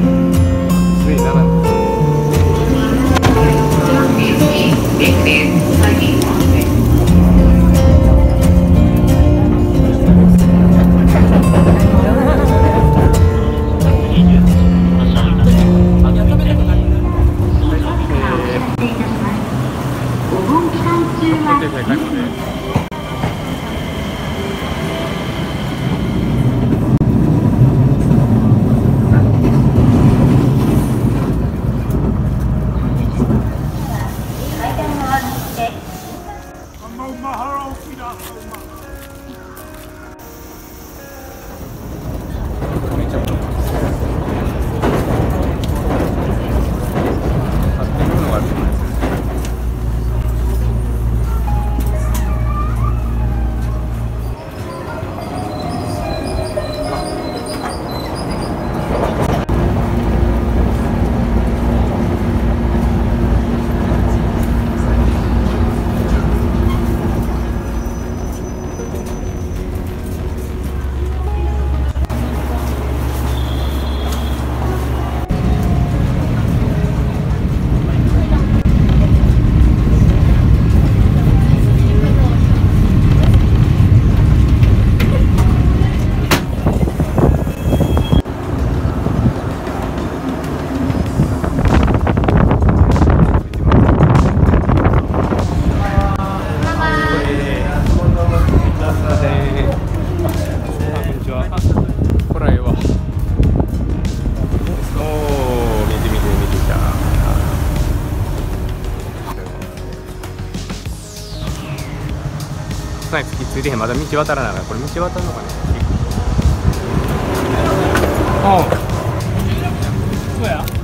ついなら。スナイプ引き継いてへん。まだ道渡らないからこれ道渡るのかね。うん。そうや。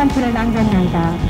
사람들을 남겼는가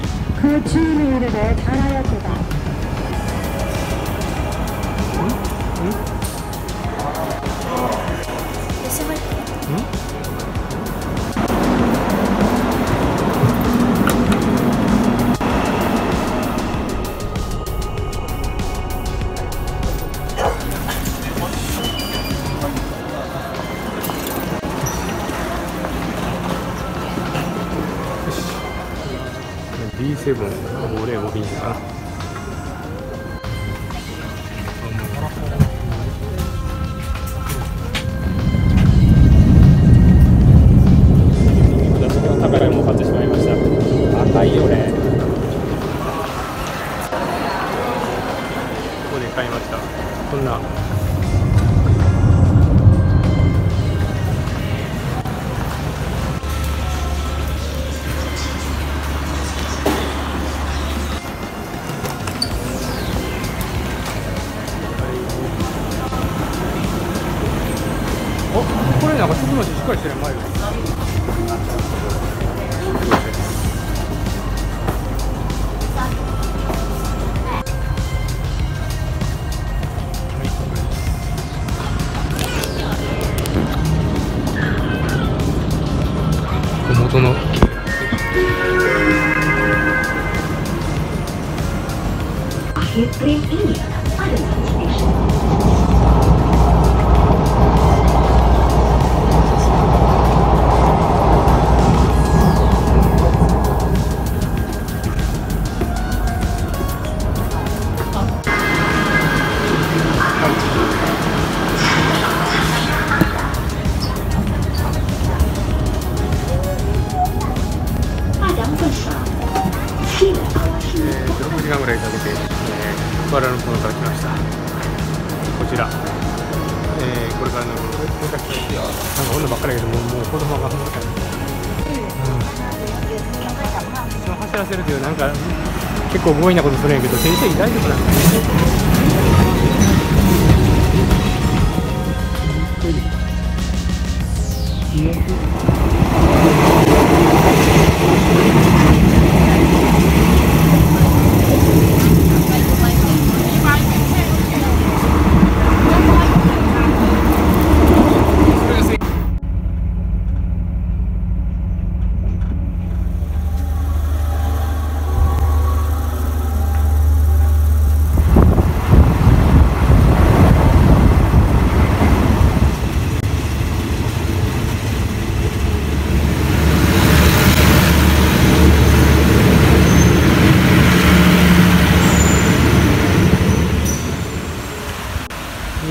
これなんか粒のしっかりしてる前よ。アラルンプールから来ました。こちら、えー、これからの。到着ですよなんか女ばっかりだけどもうもう子供が本当に、うん、走らせるというなんか結構強引なことするんやけど先生大丈夫なんか。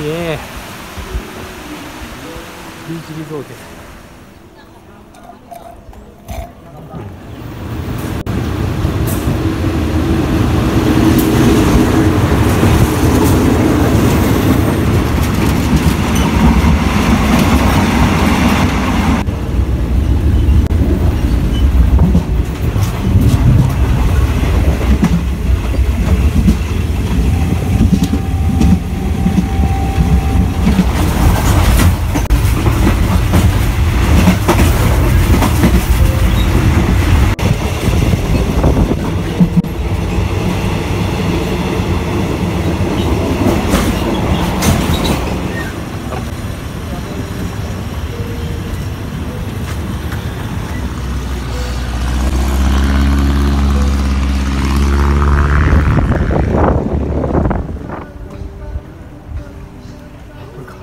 ねいいね造ですリゾートこれかん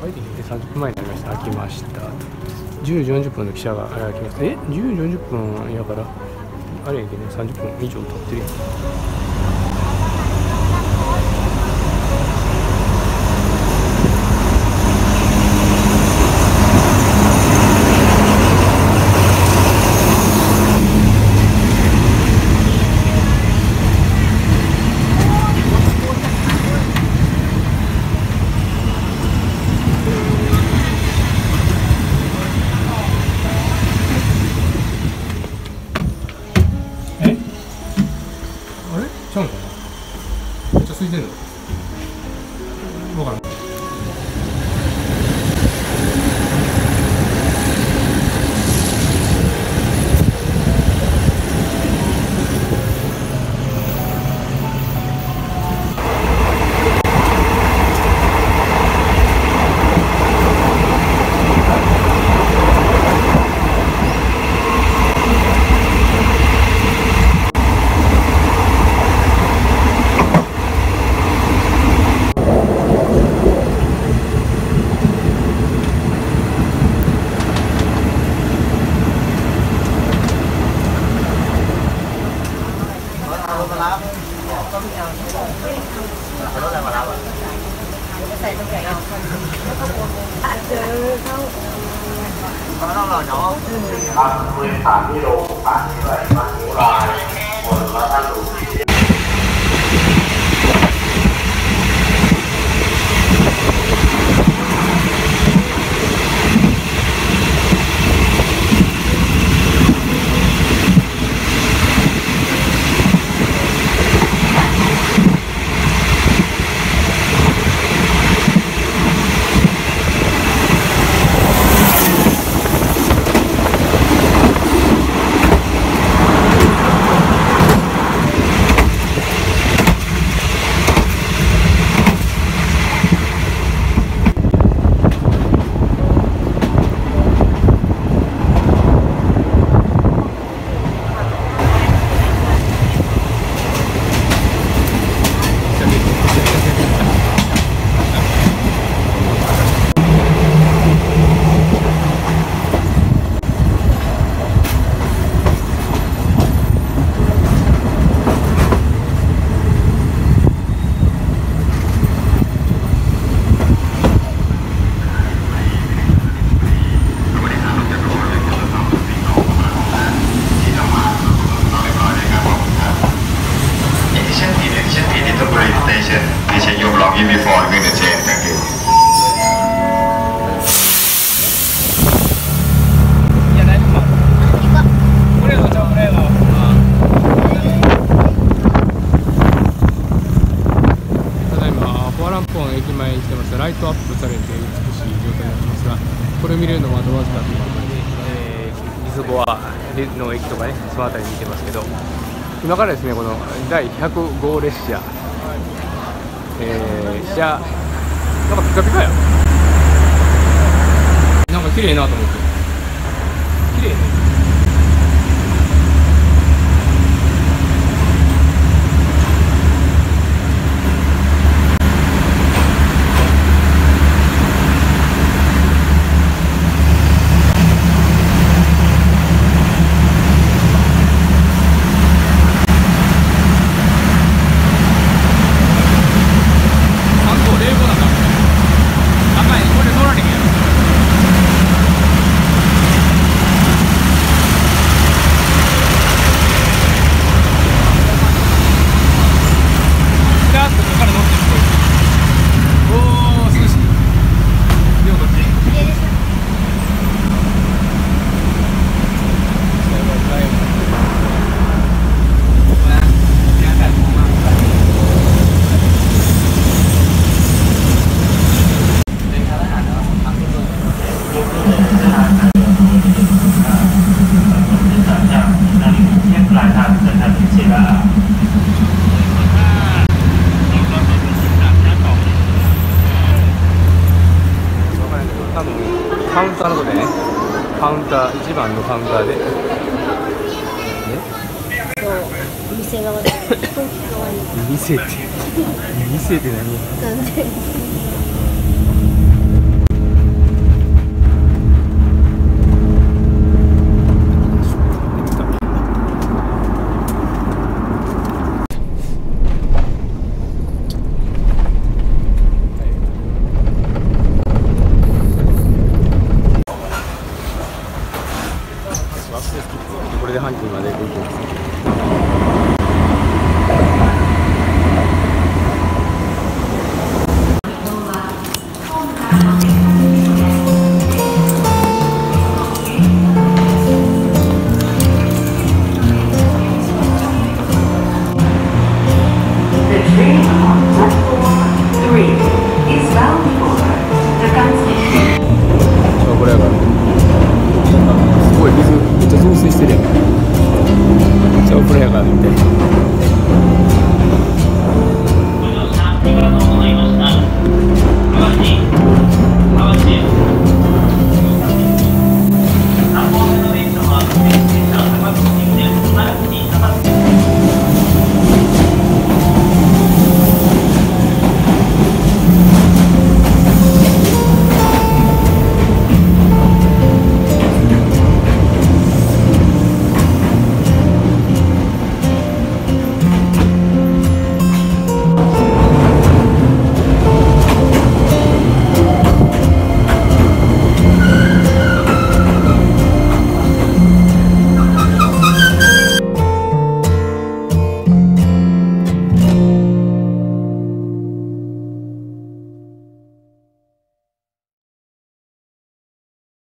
はいで30分前になりました開きました10時40分の記者が来ました。え？10時40分やからあれやけど30分以上経ってるやんえあれちゃうんかなめっちゃ空いてる。のわからんの駅とかねその辺り見てますけど今からですねこの第100号列車。えー、車。なんかピカピカや。なんか綺麗なと思って。綺麗ね。ハンガーで。店側店って。店って何？なん radio.